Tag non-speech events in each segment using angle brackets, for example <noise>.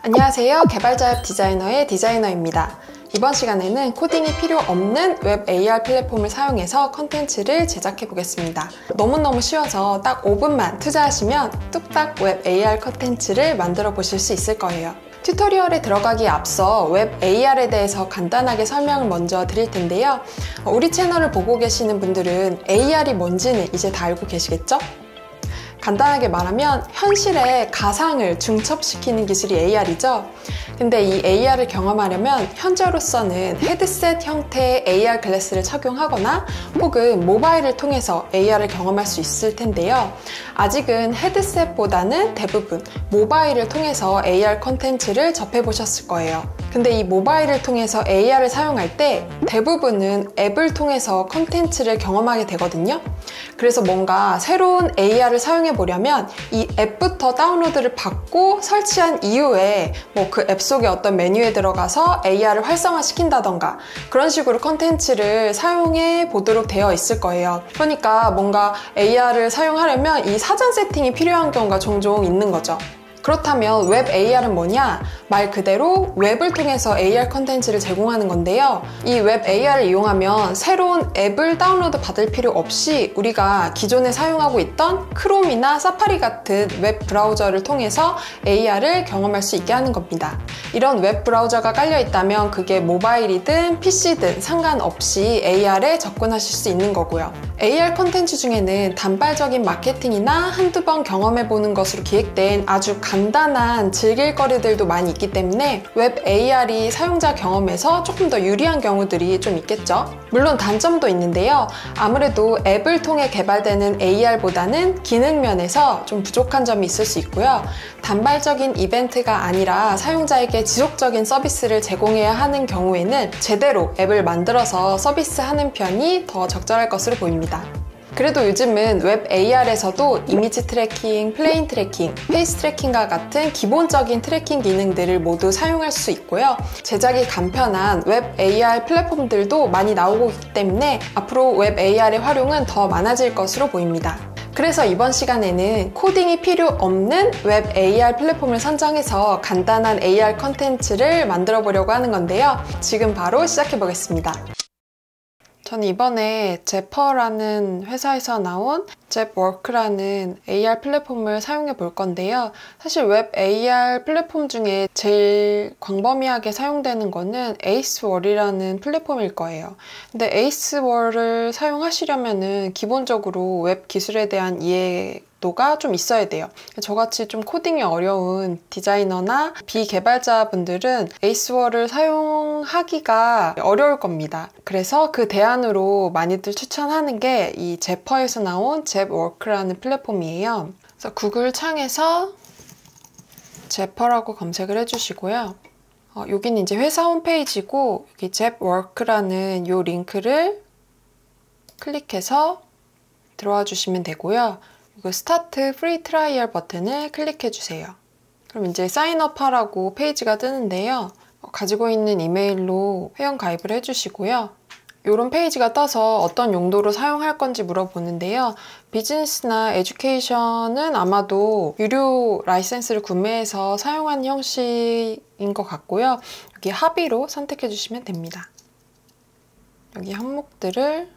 안녕하세요. 개발자 앱 디자이너의 디자이너입니다. 이번 시간에는 코딩이 필요 없는 웹 AR 플랫폼을 사용해서 컨텐츠를 제작해 보겠습니다. 너무너무 쉬워서 딱 5분만 투자하시면 뚝딱 웹 AR 컨텐츠를 만들어 보실 수 있을 거예요. 튜토리얼에 들어가기에 앞서 웹 AR에 대해서 간단하게 설명을 먼저 드릴 텐데요. 우리 채널을 보고 계시는 분들은 AR이 뭔지는 이제 다 알고 계시겠죠? 간단하게 말하면 현실에 가상을 중첩시키는 기술이 AR이죠. 근데 이 AR을 경험하려면 현재로서는 헤드셋 형태의 AR glass를 착용하거나 혹은 모바일을 통해서 AR을 경험할 수 있을 텐데요. 아직은 헤드셋보다는 대부분 모바일을 통해서 AR 컨텐츠를 접해보셨을 거예요. 근데 이 모바일을 통해서 AR을 사용할 때 대부분은 앱을 통해서 컨텐츠를 경험하게 되거든요. 그래서 뭔가 새로운 AR을 사용해 보려면 이 앱부터 다운로드를 받고 설치한 이후에 뭐 그 앱 속에 어떤 메뉴에 들어가서 AR을 활성화 시킨다던가 그런 식으로 컨텐츠를 사용해 보도록 되어 있을 거예요. 그러니까 뭔가 AR을 사용하려면 이 사전 세팅이 필요한 경우가 종종 있는 거죠. 그렇다면 웹 AR은 뭐냐? 말 그대로 웹을 통해서 AR 컨텐츠를 제공하는 건데요. 이 웹 AR을 이용하면 새로운 앱을 다운로드 받을 필요 없이 우리가 기존에 사용하고 있던 Chrome이나 Safari 같은 웹 브라우저를 통해서 AR을 경험할 수 있게 하는 겁니다. 이런 웹 브라우저가 깔려 있다면 그게 모바일이든 PC든 상관없이 AR에 접근하실 수 있는 거고요. AR 컨텐츠 중에는 단발적인 마케팅이나 한두 번 경험해보는 것으로 기획된 아주 간단한 즐길 거리들도 많이 있기 때문에 웹 AR이 사용자 경험에서 조금 더 유리한 경우들이 좀 있겠죠. 물론 단점도 있는데요. 아무래도 앱을 통해 개발되는 AR보다는 기능 면에서 좀 부족한 점이 있을 수 있고요. 단발적인 이벤트가 아니라 사용자에게 지속적인 서비스를 제공해야 하는 경우에는 제대로 앱을 만들어서 서비스하는 편이 더 적절할 것으로 보입니다. 그래도 요즘은 웹 AR에서도 image tracking, plane tracking, face tracking과 같은 기본적인 tracking 기능들을 모두 사용할 수 있고요. 제작이 간편한 웹 AR 플랫폼들도 많이 나오고 있기 때문에 앞으로 웹 AR의 활용은 더 많아질 것으로 보입니다. 그래서 이번 시간에는 코딩이 필요 없는 웹 AR 플랫폼을 선정해서 간단한 AR 컨텐츠를 만들어 보려고 하는 건데요. 지금 바로 시작해 보겠습니다. 저는 이번에 Zappar라는 회사에서 나온 Zapworks라는 AR 플랫폼을 사용해 볼 건데요. 사실 웹 AR 플랫폼 중에 제일 광범위하게 사용되는 거는 8th Wall이라는 플랫폼일 거예요. 근데 에이스월을 사용하시려면은 기본적으로 웹 기술에 대한 이해도가 좀 있어야 돼요. 저같이 좀 코딩이 어려운 디자이너나 비개발자분들은 에이스월을 사용하기가 어려울 겁니다. 그래서 그 대안으로 많이들 추천하는 게 이 Zappar에서 나온 Zapworks라는 플랫폼이에요. 그래서 구글 창에서 Zappar라고 검색을 해주시고요. 어, 여기는 이제 회사 홈페이지고 여기 Zapworks라는 이 링크를 클릭해서 들어와 주시면 되고요. 이거 start free trial 버튼을 클릭해 주세요. 그럼 이제 sign up 하라고 페이지가 뜨는데요. 어, 가지고 있는 이메일로 회원 가입을 해주시고요. 이런 페이지가 떠서 어떤 용도로 사용할 건지 물어보는데요. business나 education은 아마도 유료 라이센스를 구매해서 사용한 형식인 것 같고요. 여기 hobby로 선택해 주시면 됩니다. 여기 항목들을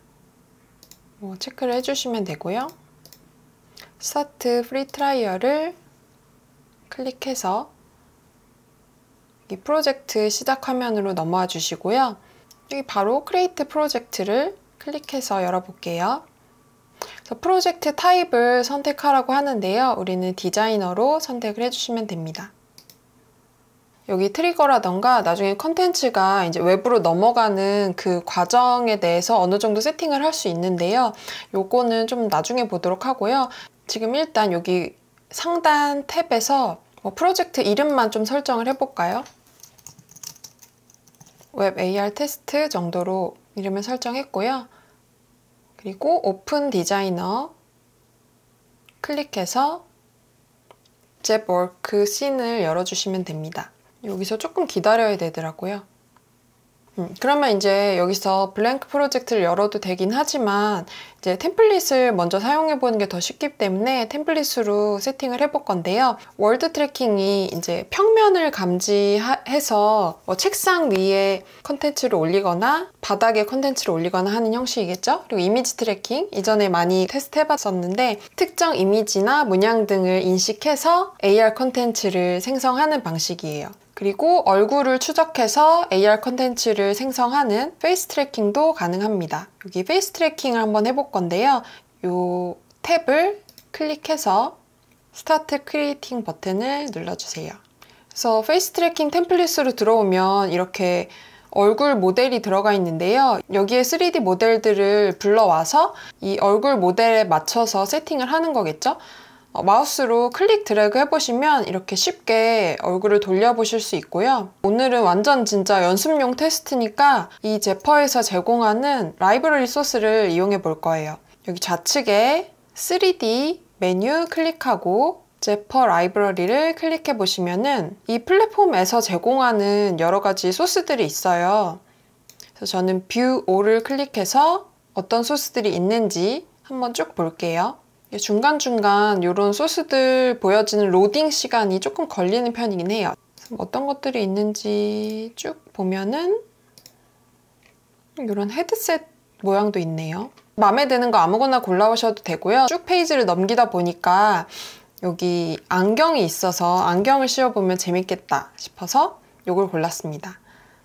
뭐 체크를 해주시면 되고요. start free trial을 클릭해서 이 프로젝트 시작 화면으로 넘어와 주시고요. 여기 바로 create project를 클릭해서 열어볼게요. 프로젝트 타입을 선택하라고 하는데요. 우리는 designer로 선택을 해주시면 됩니다. 여기 trigger라던가 나중에 컨텐츠가 이제 외부로 넘어가는 그 과정에 대해서 어느 정도 세팅을 할 수 있는데요. 요거는 좀 나중에 보도록 하고요. 지금 일단 여기 상단 탭에서 뭐 프로젝트 이름만 좀 설정을 해볼까요? 웹 AR 테스트 정도로 이름을 설정했고요. 그리고 open designer 클릭해서 Zapworks scene을 열어주시면 됩니다. 여기서 조금 기다려야 되더라고요. 음, 그러면 이제 여기서 blank project를 열어도 되긴 하지만 이제 템플릿을 먼저 사용해 보는 게 더 쉽기 때문에 템플릿으로 세팅을 해볼 건데요. world tracking이 이제 평면을 감지해서 뭐 책상 위에 컨텐츠를 올리거나 바닥에 컨텐츠를 올리거나 하는 형식이겠죠. 그리고 image tracking 이전에 많이 테스트 해봤었는데 특정 이미지나 문양 등을 인식해서 AR 컨텐츠를 생성하는 방식이에요. 그리고 얼굴을 추적해서 AR 컨텐츠를 생성하는 face tracking도 가능합니다. 여기 face tracking을 한번 해볼 건데요. 이 탭을 클릭해서 start creating 버튼을 눌러주세요. 그래서 face tracking 템플릿으로 들어오면 이렇게 얼굴 모델이 들어가 있는데요. 여기에 3D 모델들을 불러와서 이 얼굴 모델에 맞춰서 세팅을 하는 거겠죠? 어, 마우스로 클릭 드래그 해보시면 이렇게 쉽게 얼굴을 돌려보실 수 있고요. 오늘은 완전 진짜 연습용 테스트니까 이 Zappar에서 제공하는 라이브러리 소스를 이용해 볼 거예요. 여기 좌측에 3D 메뉴 클릭하고 Zappar 라이브러리를 클릭해 보시면은 이 플랫폼에서 제공하는 여러 가지 소스들이 있어요. 그래서 저는 view all을 클릭해서 어떤 소스들이 있는지 한번 쭉 볼게요. 중간중간 이런 소스들 보여지는 로딩 시간이 조금 걸리는 편이긴 해요. 어떤 것들이 있는지 쭉 보면은 이런 헤드셋 모양도 있네요. 마음에 드는 거 아무거나 골라오셔도 되고요. 쭉 페이지를 넘기다 보니까 여기 안경이 있어서 안경을 씌워보면 재밌겠다 싶어서 이걸 골랐습니다.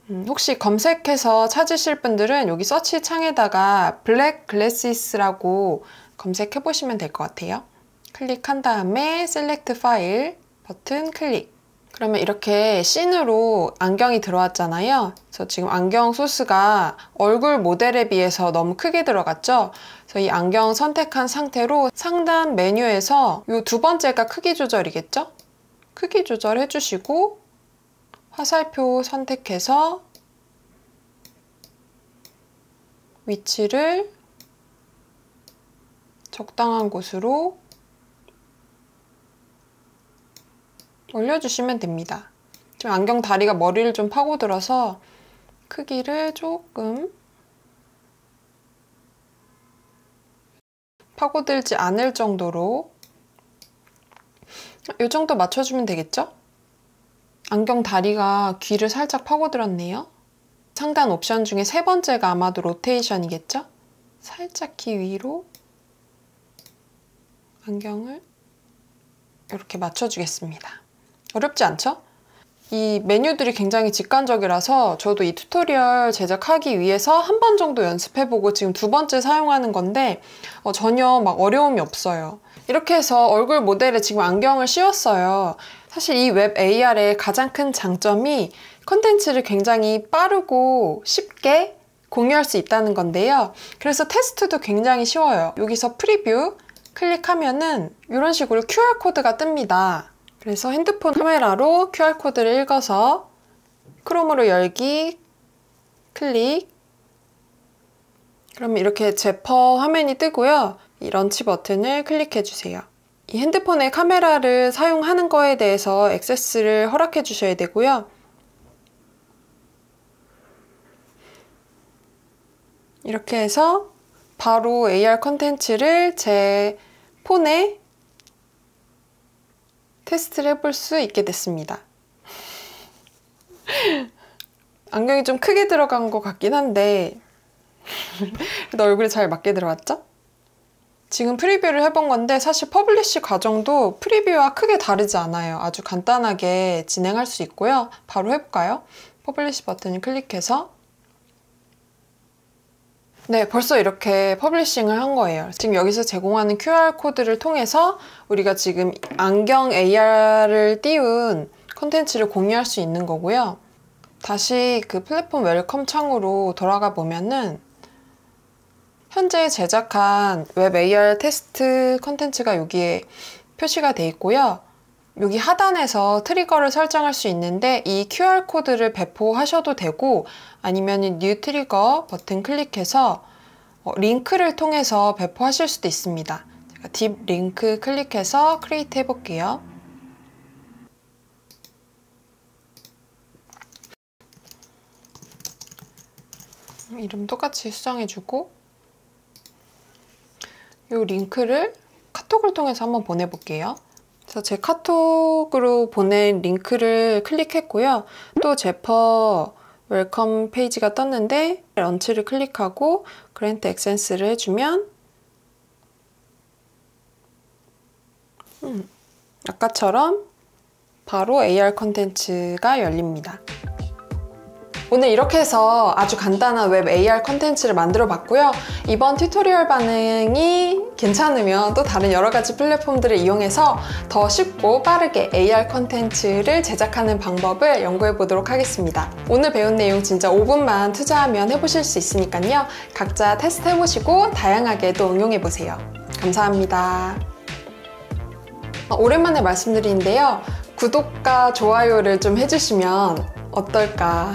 음, 혹시 검색해서 찾으실 분들은 여기 서치 창에다가 black glasses라고 검색해 보시면 될 것 같아요. 클릭한 다음에 select file 버튼 클릭. 그러면 이렇게 scene으로 안경이 들어왔잖아요. 그래서 지금 안경 소스가 얼굴 모델에 비해서 너무 크게 들어갔죠. 그래서 이 안경 선택한 상태로 상단 메뉴에서 이 두 번째가 크기 조절이겠죠? 크기 조절 해 주시고 화살표 선택해서 위치를 적당한 곳으로 올려주시면 됩니다. 지금 안경 다리가 머리를 좀 파고들어서 크기를 조금 파고들지 않을 정도로 이 정도 맞춰주면 되겠죠? 안경 다리가 귀를 살짝 파고들었네요. 상단 옵션 중에 세 번째가 아마도 로테이션이겠죠? 살짝 귀 위로 안경을 이렇게 맞춰주겠습니다. 어렵지 않죠? 이 메뉴들이 굉장히 직관적이라서 저도 이 tutorial 제작하기 위해서 한 번 정도 연습해보고 지금 두 번째 사용하는 건데 어, 전혀 막 어려움이 없어요. 이렇게 해서 얼굴 모델에 지금 안경을 씌웠어요. 사실 이 웹 AR의 가장 큰 장점이 컨텐츠를 굉장히 빠르고 쉽게 공유할 수 있다는 건데요. 그래서 테스트도 굉장히 쉬워요. 여기서 preview, 클릭하면은 이런 식으로 QR코드가 뜹니다. 그래서 핸드폰 카메라로 QR코드를 읽어서 Chrome으로 열기, 클릭 그러면 이렇게 Zappar 화면이 뜨고요. 이 launch 버튼을 클릭해 주세요. 이 핸드폰의 카메라를 사용하는 거에 대해서 액세스를 허락해 주셔야 되고요. 이렇게 해서 바로 AR 컨텐츠를 제 폰에 테스트를 해볼 수 있게 됐습니다. <laughs> 안경이 좀 크게 들어간 것 같긴 한데 <laughs> 그래도 얼굴에 잘 맞게 들어왔죠? 지금 preview를 해본 건데 사실 publish 과정도 preview와 크게 다르지 않아요. 아주 간단하게 진행할 수 있고요. 바로 해볼까요? publish 버튼을 클릭해서 네, 벌써 이렇게 publishing을 한 거예요. 지금 여기서 제공하는 QR코드를 통해서 우리가 지금 안경 AR을 띄운 컨텐츠를 공유할 수 있는 거고요. 다시 그 플랫폼 welcome 창으로 돌아가 보면은 현재 제작한 웹 AR 테스트 컨텐츠가 여기에 표시가 돼 있고요. 여기 하단에서 trigger를 설정할 수 있는데 이 QR코드를 배포하셔도 되고 아니면 new trigger 버튼 클릭해서 어, 링크를 통해서 배포하실 수도 있습니다. 제가 deep link 클릭해서 create 해볼게요. 이름 똑같이 수정해주고 이 링크를 카톡을 통해서 한번 보내볼게요. 그래서 제 카톡으로 보낸 링크를 클릭했고요. 또 Zappar welcome 페이지가 떴는데 launch를 클릭하고 grant access를 해주면 음, 아까처럼 바로 AR 컨텐츠가 열립니다. 오늘 이렇게 해서 아주 간단한 웹 AR 컨텐츠를 만들어 봤고요. 이번 tutorial 반응이 괜찮으면 또 다른 여러 가지 플랫폼들을 이용해서 더 쉽고 빠르게 AR 컨텐츠를 제작하는 방법을 연구해 보도록 하겠습니다. 오늘 배운 내용 진짜 5분만 투자하면 해보실 수 있으니까요. 각자 테스트 해보시고 다양하게 또 응용해 보세요. 감사합니다. 오랜만에 말씀드리는데요. 구독과 좋아요를 좀 해주시면 어떨까